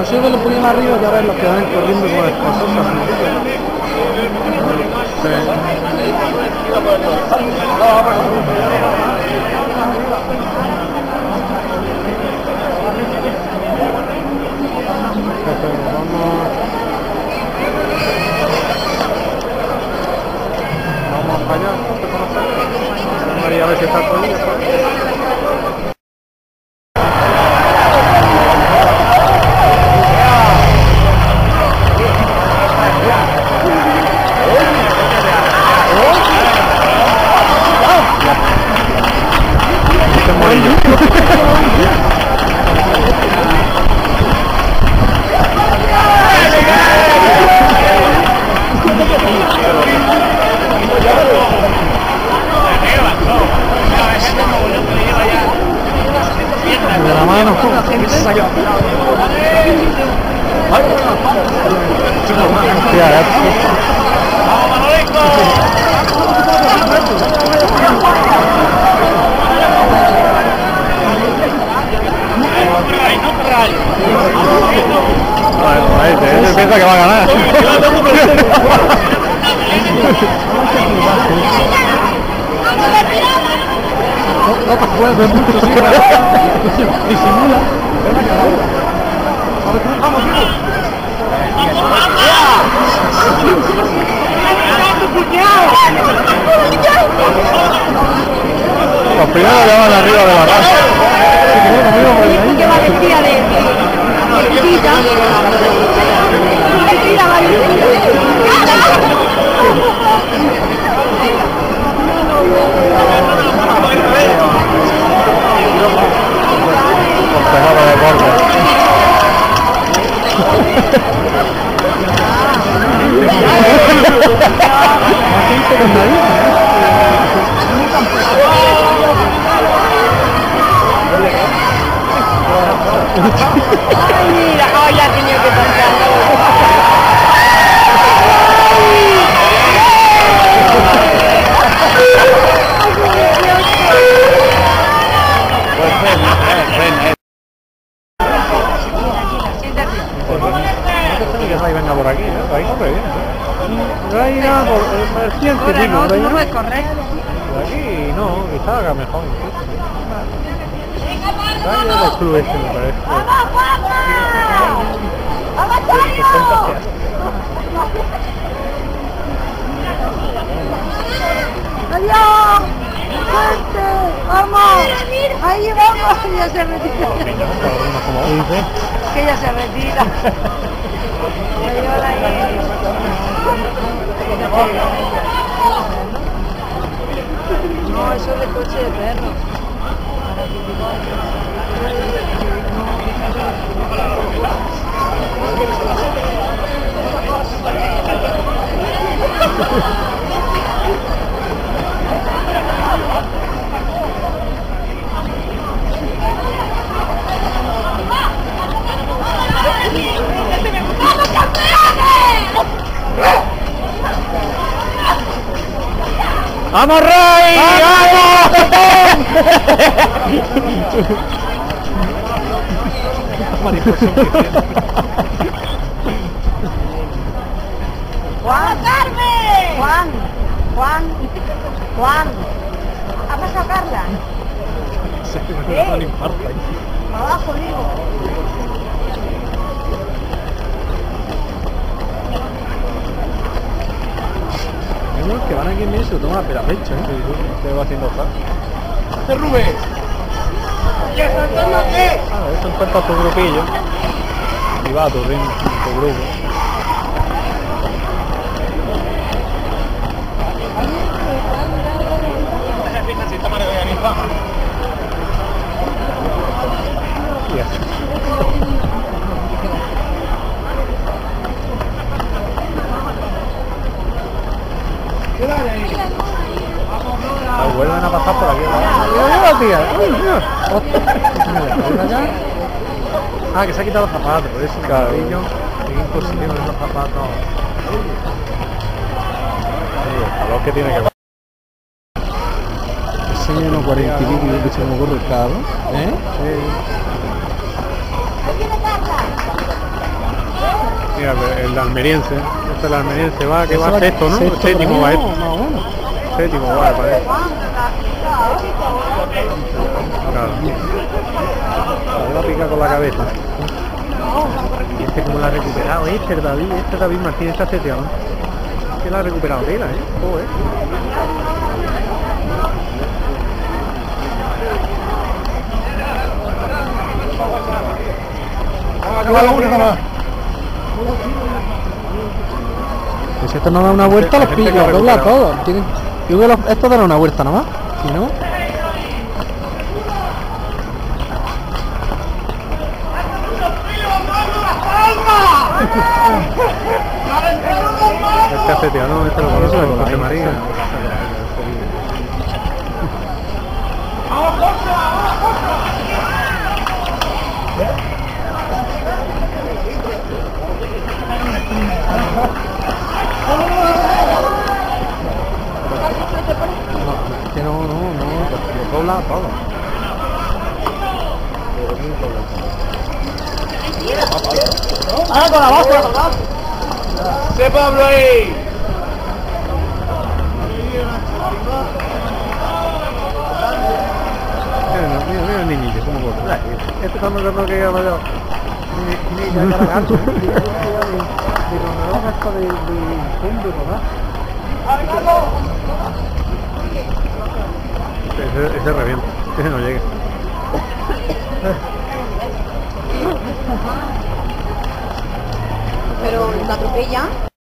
Así que lo ponían arriba y ahora los que van corriendo con el cosas Vamos. Allá, entonces conocer. María a ver si está todo Hostia, eh. Bueno, ahí, ese piensa que va a ganar. No, no te puedes ver mucho, sí. Disimula. Los primeros ya van arriba de la raza. que va vestida de chiquita. Vestida ¿Tú no puedes correr? Por aquí no, haga mejor es del club este, me parece. ¡Vamos, vamos! ¡Vamos, Toño! ¡Adiós! ¡Vamos! ¡Ahí vamos! Ya se retira. Que ya se retira. Adiós, ahí. No, eso es de coche de perro. ¡Vamos, Ray! ¡Juan! Carmen! Juan, Juan, Juan. ¿Ha pasado Carla? Importa. Abajo, digo. Van aquí en medio y se lo toman a pela pecho, ¿eh? Se va haciendo fácil. ¡De Rubén! ¿Ya saltando qué? Ah, eso encuentra tu grupillo. Y va a tu ritmo, tu grupo. Ah, vuelven a pasar por aquí. Mira, mira, tía. Uy, mira. Mira, ven acá. Ah, que se ha quitado los zapatos, por eso claro. es imposible con los zapatos. Sí, el calor que tiene que enseña unos 40 y pico y que se me ocurre el cabo. ¿Eh? Mira, el almeriense. Este es el almeriense va, que va Eso sexto, ¿no? sexto Séptimo va ahí, Séptimo va, parece. Claro. Claro, va a picar con la cabeza. Y este como la ha recuperado, este es David, este es David Martínez está seteado. Que la ha recuperado tela, eh. Joder. Pues si esto no da una vuelta, los que pillos, dobla todo. Tienen- Yo creo que esto dará una vuelta nomás. Si no, Este ha seteado, no, este lo conoce, el José María. no, que no, no, no, lo dobla todo. ¡Se Pablo ahí! Mira, mira, mira el niñillo, cómo corre. Este está notando que no ya. Ni ya la ¿eh? De esto de, de incendio, ¿verdad? Ese, ese revienta, ese no llega. Pero la atropella.